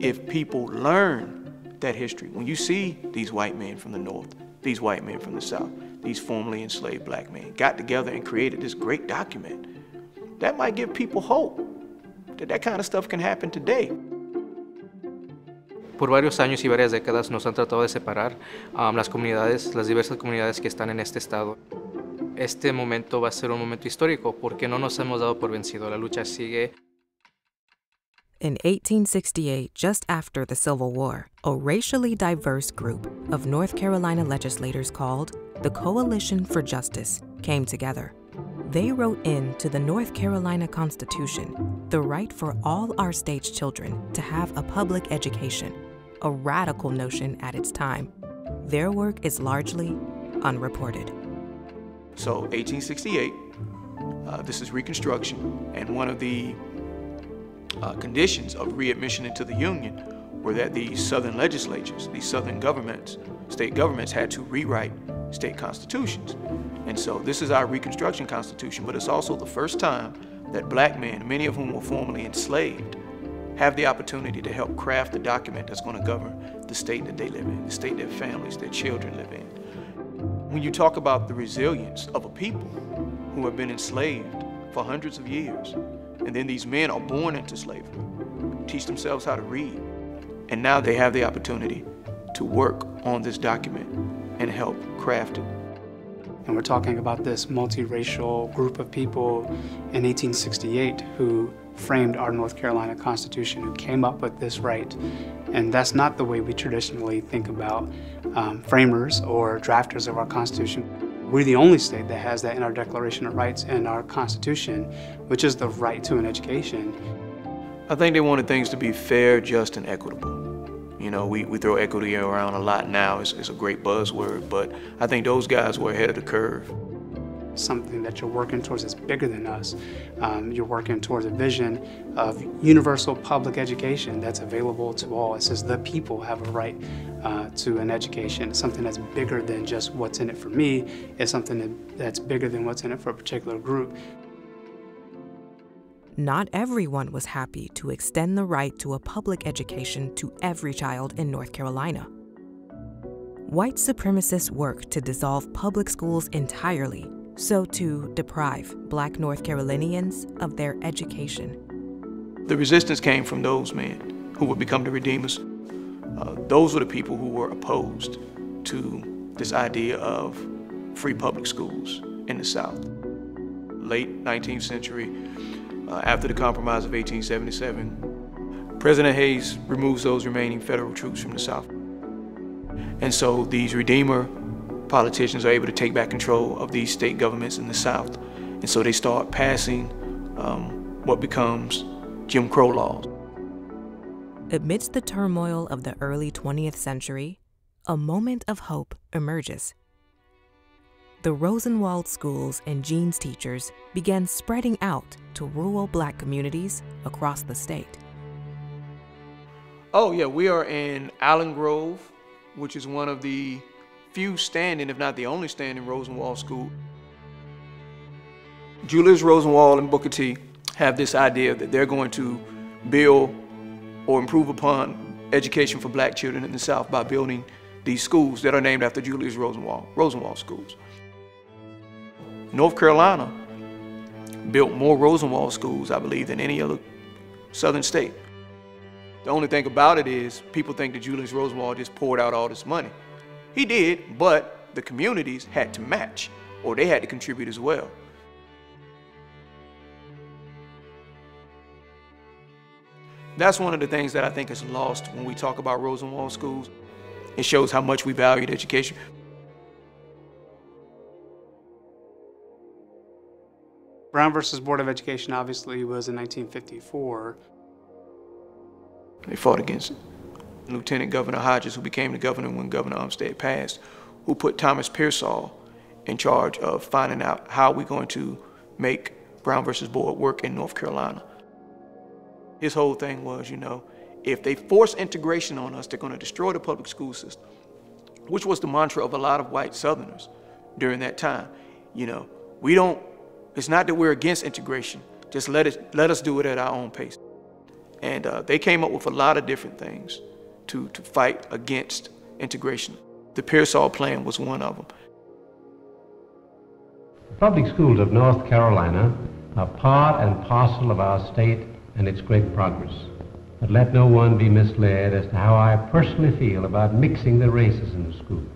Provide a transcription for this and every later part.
if people learn that history, when you see these white men from the North, these white men from the South, these formerly enslaved black men got together and created this great document, that might give people hope that that kind of stuff can happen today. Por varios años y varias décadas nos han tratado de separar um, las comunidades, las diversas comunidades que están en este estado. Este momento va a ser un momento histórico porque no nos hemos dado por vencido. La lucha sigue. In 1868, just after the Civil War, a racially diverse group of North Carolina legislators called the Coalition for Justice came together. They wrote into the North Carolina Constitution the right for all our state's children to have a public education, a radical notion at its time. Their work is largely unreported. So 1868, uh, this is Reconstruction, and one of the uh, conditions of readmission into the Union were that these Southern legislatures, these Southern governments, state governments had to rewrite state constitutions. And so this is our Reconstruction Constitution, but it's also the first time that black men, many of whom were formerly enslaved, have the opportunity to help craft the document that's going to govern the state that they live in, the state their families, their children live in. When you talk about the resilience of a people who have been enslaved for hundreds of years, and then these men are born into slavery, teach themselves how to read, and now they have the opportunity to work on this document and help craft it. And we're talking about this multiracial group of people in 1868 who framed our North Carolina Constitution, who came up with this right. And that's not the way we traditionally think about um, framers or drafters of our Constitution. We're the only state that has that in our Declaration of Rights and our Constitution, which is the right to an education. I think they wanted things to be fair, just, and equitable. You know, we, we throw equity around a lot now. It's, it's a great buzzword, but I think those guys were ahead of the curve something that you're working towards that's bigger than us. Um, you're working towards a vision of universal public education that's available to all. It says the people have a right uh, to an education, something that's bigger than just what's in it for me. It's something that, that's bigger than what's in it for a particular group. Not everyone was happy to extend the right to a public education to every child in North Carolina. White supremacists worked to dissolve public schools entirely so to deprive black North Carolinians of their education. The resistance came from those men who would become the redeemers. Uh, those were the people who were opposed to this idea of free public schools in the South. Late 19th century, uh, after the Compromise of 1877, President Hayes removes those remaining federal troops from the South. And so these Redeemer politicians are able to take back control of these state governments in the South. And so they start passing um, what becomes Jim Crow laws. Amidst the turmoil of the early 20th century, a moment of hope emerges. The Rosenwald schools and Jeanes teachers began spreading out to rural black communities across the state. Oh, yeah, we are in Allen Grove, which is one of the few standing, if not the only standing Rosenwald school. Julius Rosenwald and Booker T have this idea that they're going to build or improve upon education for black children in the South by building these schools that are named after Julius Rosenwald, Rosenwald schools. North Carolina built more Rosenwald schools, I believe, than any other southern state. The only thing about it is people think that Julius Rosenwald just poured out all this money. He did, but the communities had to match or they had to contribute as well. That's one of the things that I think is lost when we talk about Rosenwald schools. It shows how much we valued education. Brown versus Board of Education obviously was in 1954. They fought against it. Lieutenant Governor Hodges, who became the governor when Governor Umstead passed, who put Thomas Pearsall in charge of finding out how we're going to make Brown versus Board work in North Carolina. His whole thing was, you know, if they force integration on us, they're going to destroy the public school system, which was the mantra of a lot of white Southerners during that time. You know, we don't, it's not that we're against integration, just let, it, let us do it at our own pace. And uh, they came up with a lot of different things to, to fight against integration. The Pearsall Plan was one of them. The public schools of North Carolina are part and parcel of our state and its great progress. But let no one be misled as to how I personally feel about mixing the races in the schools.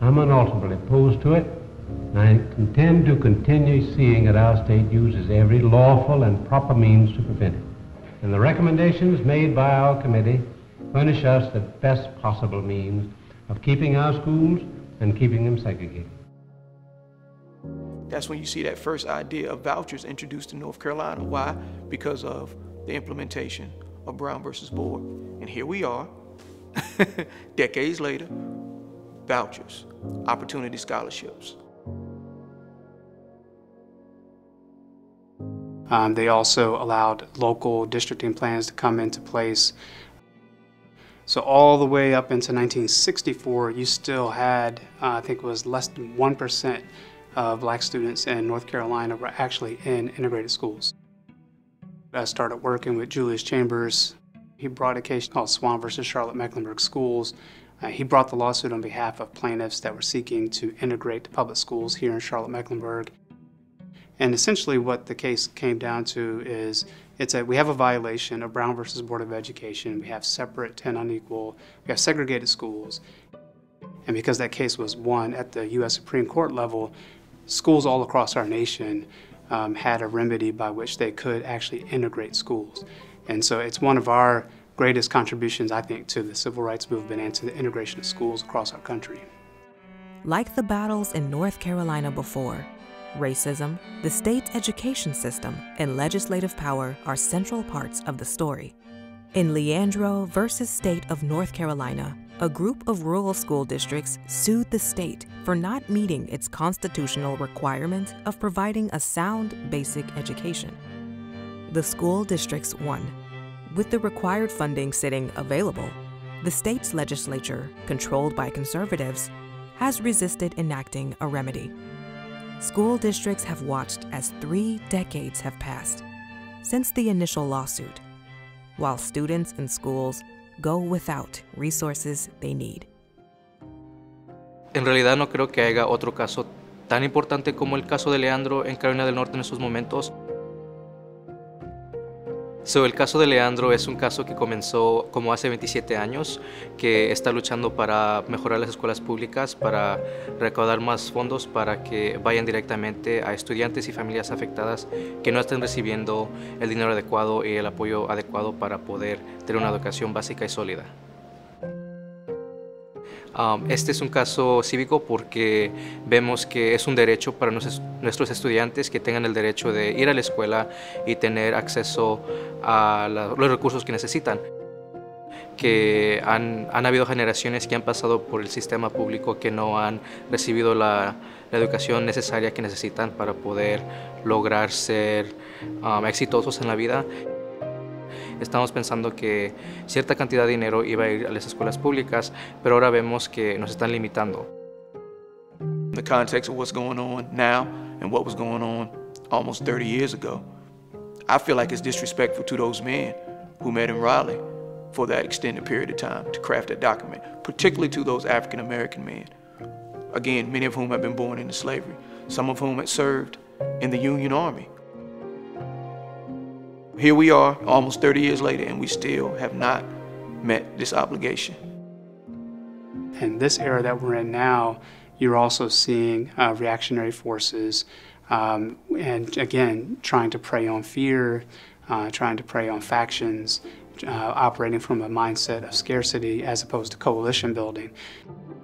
I'm unalterably opposed to it, and I intend to continue seeing that our state uses every lawful and proper means to prevent it. And the recommendations made by our committee furnish us the best possible means of keeping our schools and keeping them segregated. That's when you see that first idea of vouchers introduced in North Carolina. Why? Because of the implementation of Brown versus Board. And here we are, decades later, vouchers, opportunity scholarships. Um, they also allowed local districting plans to come into place. So all the way up into 1964, you still had, uh, I think it was less than 1% of black students in North Carolina were actually in integrated schools. I started working with Julius Chambers. He brought a case called Swann versus Charlotte Mecklenburg Schools. Uh, he brought the lawsuit on behalf of plaintiffs that were seeking to integrate the public schools here in Charlotte Mecklenburg. And essentially what the case came down to is it's a, we have a violation of Brown versus Board of Education. We have separate 10 unequal, we have segregated schools. And because that case was won at the U.S. Supreme Court level, schools all across our nation um, had a remedy by which they could actually integrate schools. And so it's one of our greatest contributions, I think, to the civil rights movement and to the integration of schools across our country. Like the battles in North Carolina before, racism, the state's education system, and legislative power are central parts of the story. In Leandro versus State of North Carolina, a group of rural school districts sued the state for not meeting its constitutional requirement of providing a sound basic education. The school districts won. With the required funding sitting available, the state's legislature, controlled by conservatives, has resisted enacting a remedy. School districts have watched as three decades have passed since the initial lawsuit, while students and schools go without resources they need. En realidad no creo que haya otro caso tan importante como el caso de Leandro en Carolina del Norte en estos momentos. So, el caso de Leandro es un caso que comenzó como hace 27 años, que está luchando para mejorar las escuelas públicas, para recaudar más fondos para que vayan directamente a estudiantes y familias afectadas que no estén recibiendo el dinero adecuado y el apoyo adecuado para poder tener una educación básica y sólida. Este es un caso cívico porque vemos que es un derecho para nuestros estudiantes que tengan el derecho de ir a la escuela y tener acceso a los recursos que necesitan. Que han, habido generaciones que han pasado por el sistema público que no han recibido la, educación necesaria que necesitan para poder lograr ser exitosos en la vida Estamos pensando que cierta cantidad de dinero iba a ir a las escuelas públicas, pero ahora vemos que nos están limitando. The context of what's going on now and what was going on almost 30 years ago, I feel like it's disrespectful to those men who met in Raleigh for that extended period of time to craft that document, particularly to those African American men. Again, many of whom have been born into slavery, some of whom had served in the Union Army. Here we are, almost 30 years later, and we still have not met this obligation. In this era that we're in now, you're also seeing uh, reactionary forces, um, and again, trying to prey on fear, uh, trying to prey on factions, uh, operating from a mindset of scarcity as opposed to coalition building.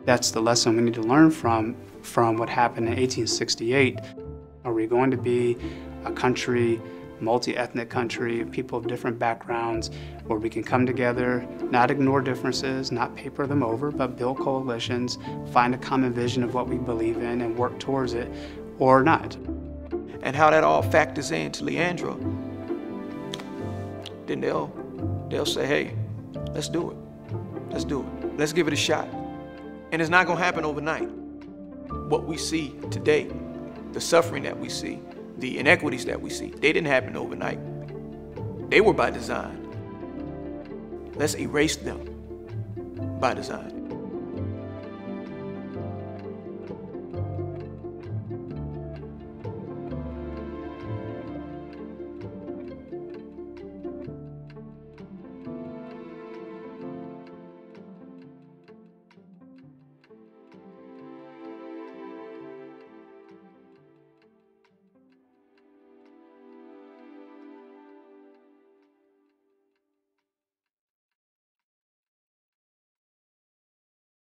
That's the lesson we need to learn from, from what happened in 1868. Are we going to be a country multi-ethnic country, people of different backgrounds, where we can come together, not ignore differences, not paper them over, but build coalitions, find a common vision of what we believe in and work towards it, or not. And how that all factors into Leandro, then they'll, they'll say, hey, let's do it. Let's do it. Let's give it a shot. And it's not gonna happen overnight. What we see today, the suffering that we see, the inequities that we see, they didn't happen overnight. They were by design. Let's erase them by design.